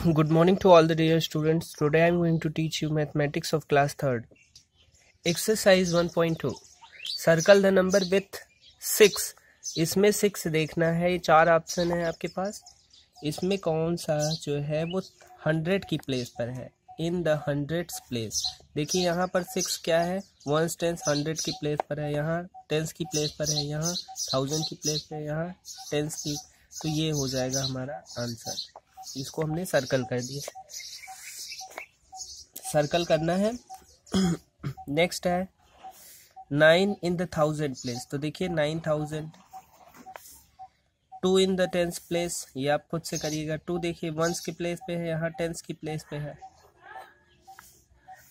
Good morning to all the dear students. Today I am going to teach you mathematics of class 3rd. Exercise 1.2. Circle the number with 6. इसमें 6 देखना है। ये चार option है आपके पास। इसमें कौन सा जो है वो 100 की प्लेस पर है। इन द हंड्रेड्स प्लेस देखिए यहाँ पर सिक्स क्या है? वंस टेंस हंड्रेड की प्लेस पर है। यहाँ टेंस की प्लेस पर है। यहाँ थाउज़ेंड की प्लेस पर है। यहाँ टेंस की। तो ये हो जाएगा हमारा आंसर इसको हमने सर्कल कर दिया। सर्कल करना है। नेक्स्ट है। Nine in the thousand place तो देखिए nine thousand two in the tens place ये आप खुद से करिएगा। टू देखिए वंस की प्लेस पे है, यहाँ टेंस की प्लेस पे है।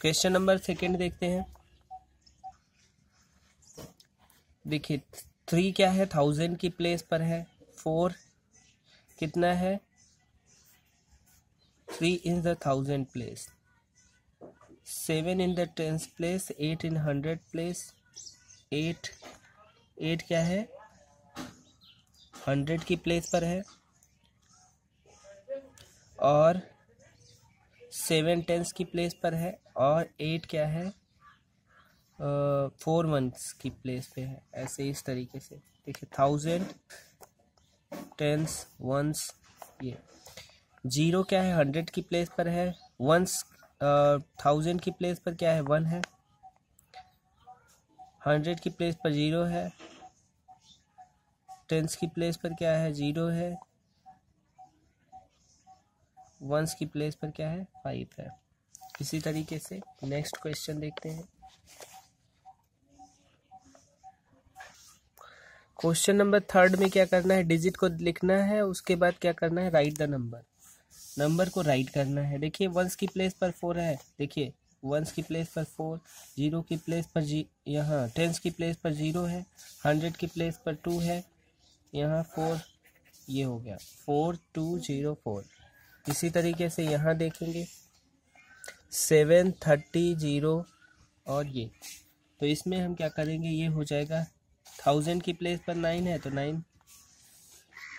क्वेश्चन नंबर सेकंड देखते हैं। देखिए थ्री क्या है? थाउज़ेंड की प्लेस पर है। फोर कितना है? Three in the thousand place seven in the tens place eight in hundred place eight eight क्या है? हंड्रेड की प्लेस पर है। और सेवन टेंस की प्लेस पर है। और एट क्या है? फोर मंथ्स की प्लेस पे है। ऐसे इस तरीके से। देखिए थाउज़ेंड टेंस वंस ये। ज़ीरो क्या है? हंड्रेड की प्लेस पर है। वंस थाउज़ेंड की प्लेस पर क्या है? वन है। हंड्रेड की प्लेस पर ज़ीरो है। टेंस की प्लेस पर क्या है? ज़ीरो है। वंस की प्लेस पर क्या है? फाइव है। इसी तरीके से नेक्स्ट क्वेश्चन देखते हैं। क्वेश्चन नंबर थर्ड में क्या करना है? डिजिट को लिखना है। उसके बाद क्या करना है? राइट द नंबर नंबर को राइट करना है। देखिए, वंस की प्लेस पर फोर है। देखिए, वंस की प्लेस पर फोर, ज़ीरो की प्लेस पर जी, यहाँ टेंस की प्लेस पर ज़ीरो है, हंड्रेड की प्लेस पर टू है, यहाँ फोर, ये हो गया, फोर, टू, ज़ीरो, फोर। इसी तरीके से यहाँ देखेंगे, सेवन, थर्टी, ज़ीरो और ये। तो इसमें हम क्या करेंगे, ये हो जाएगा, थाउज़ेंड की प्लेस पर नाइन है तो नाइन,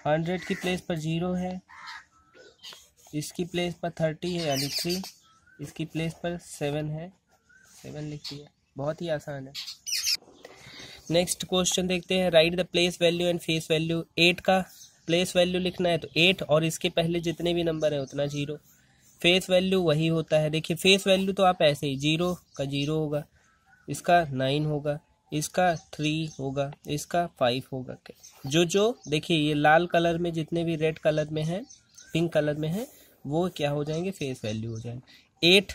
हंड्रेड की प्लेस पर ज़ीरो है इसकी प्लेस पर थर्टी है, यानी थ्री इसकी प्लेस पर सेवन है. सेवन लिख दिया बहुत ही आसान है. नेक्स्ट क्वेश्चन देखते हैं. Write the place value and face value eight का प्लेस वैल्यू लिखना है तो एट और इसके पहले जितने भी नंबर हैं उतना ज़ीरो फेस वैल्यू वही होता है. देखिए फेस वैल्यू तो आप ऐसे ही ज़ीरो का ज़ीरो होगा. इसका नाइन होगा. इसका थ्री होगा. इसका फाइव होगा. जो जो, देखिए, ये लाल कलर में जितने भी रेड कलर में हैं पिंक कलर में है वो क्या हो जाएँगे? फेस वैल्यू हो जाएँगे। एट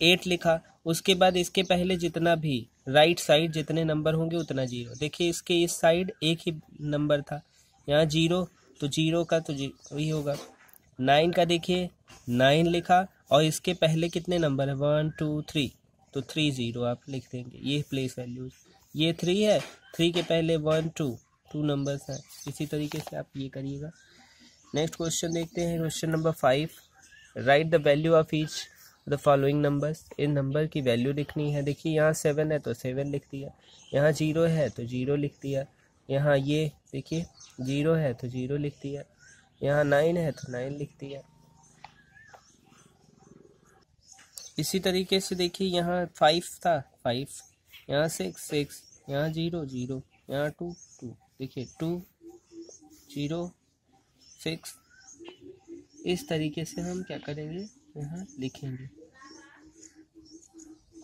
एट लिखा। उसके बाद इसके पहले जितना भी राइट साइड जितने नंबर होंगे उतना ज़ीरो देखिए, इसके इस साइड एक ही नंबर था। यहाँ ज़ीरो तो ज़ीरो का तो वही होगा। नाइन का देखिए नाइन लिखा। और इसके पहले कितने नंबर है? वन टू थ्री तो थ्री ज़ीरो आप लिख देंगे। ये प्लेस वैल्यूज़ ये थ्री है। थ्री के पहले वन टू टू नंबर्स हैं। इसी तरीके से आप ये करिएगा। नेक्स्ट क्वेश्चन देखते हैं। Question number five write the value of each the following numbers in number की वैल्यू लिखनी है। देखिए, यहाँ सेवन है तो सेवन लिख दिया। यहाँ ज़ीरो है तो ज़ीरो लिख दिया। यहाँ ये, देखिए ज़ीरो है तो ज़ीरो लिख दिया। यहाँ नाइन है तो नाइन लिख दिया। इसी तरीके से देखिए, यहाँ फाइव था फाइव यहाँ सिक्स सिक्स यहाँ ज़ीरो ज़ीरो यहाँ टू टू देखिए टू ज़ीरो सिक्स इस तरीके से हम क्या करेंगे? यहाँ लिखेंगे।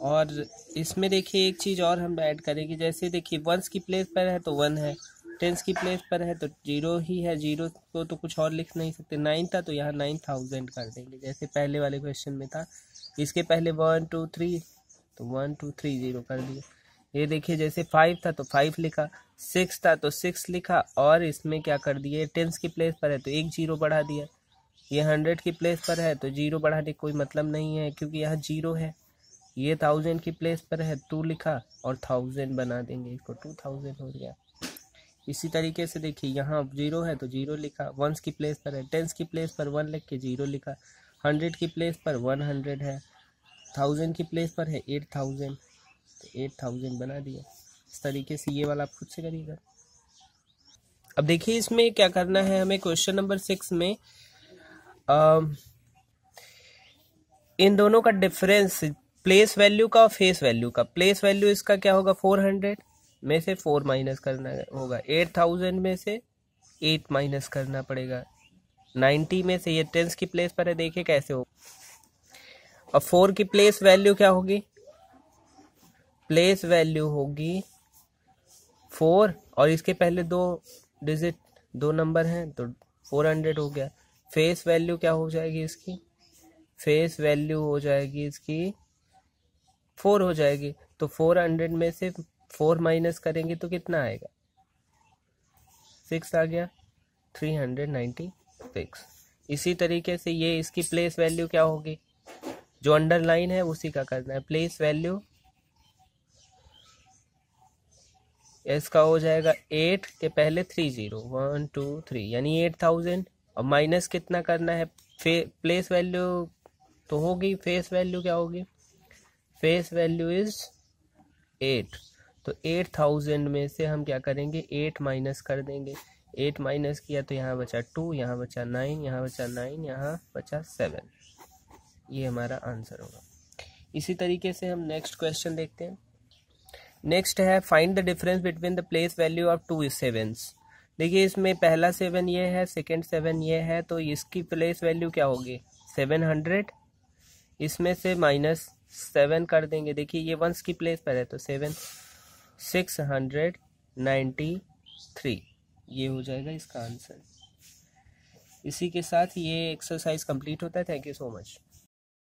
और इसमें देखिए एक चीज़ और हम ऐड करेंगे। जैसे देखिए वंस की प्लेस पर है तो वन है टेंस की प्लेस पर है तो ज़ीरो ही है। ज़ीरो को तो कुछ और लिख नहीं सकते। नाइन था तो यहाँ नाइन थाउज़ेंड कर देंगे। जैसे पहले वाले क्वेश्चन में था। इसके पहले वन टू थ्री तो वन टू थ्री ज़ीरो कर दिए ये देखिए, जैसे फाइव था तो फाइव लिखा। सिक्स था तो सिक्स लिखा। और इसमें क्या कर दिए? टेंस की प्लेस पर है तो एक ज़ीरो बढ़ा दिया। ये हंड्रेड की प्लेस पर है तो ज़ीरो बढ़ाने कोई मतलब नहीं है, क्योंकि यहाँ ज़ीरो है। ये थाउज़ेंड की प्लेस पर है टू लिखा और थाउज़ेंड बना देंगे, इसको टू थाउज़ेंड हो गया। इसी तरीके से देखिए, यहाँ ज़ीरो है तो ज़ीरो लिखा वंस की प्लेस पर है टेंस की प्लेस पर वन लिख के ज़ीरो लिखा हंड्रेड की प्लेस पर वन हंड्रेड है थाउज़ेंड की प्लेस पर है एट थाउज़ेंड तो एट थाउज़ेंड बना दिया। इस तरीके से ये वाला आप खुद से करिएगा। अब देखिए, इसमें क्या करना है, हमें क्वेश्चन नंबर सिक्स में इन दोनों का डिफरेंस प्लेस वैल्यू का और फेस वैल्यू का। प्लेस वैल्यू इसका क्या होगा? फोर हंड्रेड में से फोर माइनस करना होगा। एट थाउज़ेंड में से एट माइनस करना पड़ेगा। नाइन्टी में से ये टेंस की प्लेस पर है, देखिए कैसे हो। और फोर की प्लेस वैल्यू क्या होगी? प्लेस वैल्यू होगी फोर और इसके पहले दो डिजिट दो नंबर हैं तो फोर हंड्रेड हो गया। फेस वैल्यू क्या हो जाएगी इसकी? फेस वैल्यू हो जाएगी इसकी फोर हो जाएगी। तो फोर हंड्रेड में से फोर माइनस करेंगे तो कितना आएगा? सिक्स आ गया, थ्री हंड्रेड नाइन्टी सिक्स। इसी तरीके से ये इसकी प्लेस वैल्यू क्या होगी? जो अंडरलाइन है उसी का करना है। प्लेस वैल्यू इसका हो जाएगा एट के पहले three zero one two three यानी एट थाउज़ेंड और माइनस कितना करना है? फे प्लेस वैल्यू तो होगी। फेस वैल्यू क्या होगी? फेस वैल्यू इज़ एट तो एट थाउज़ेंड में से हम क्या करेंगे? एट माइनस कर देंगे। एट माइनस किया तो यहाँ बचा टू यहाँ बचा नाइन यहाँ बचा नाइन यहाँ बचा सेवन ये हमारा आंसर होगा। इसी तरीके से हम नेक्स्ट क्वेश्चन देखते हैं। नेक्स्ट है find the difference between the place value of two sevens देखिए, इसमें पहला सेवन ये है सेकेंड सेवन ये है तो इसकी प्लेस वैल्यू क्या होगी? सेवन हंड्रेड इसमें से माइनस सेवन कर देंगे। देखिए, ये वंस की प्लेस पर है तो seven six hundred ninety three ये हो जाएगा इसका आंसर इसी के साथ ये एक्सरसाइज कंप्लीट होता है। Thank you so much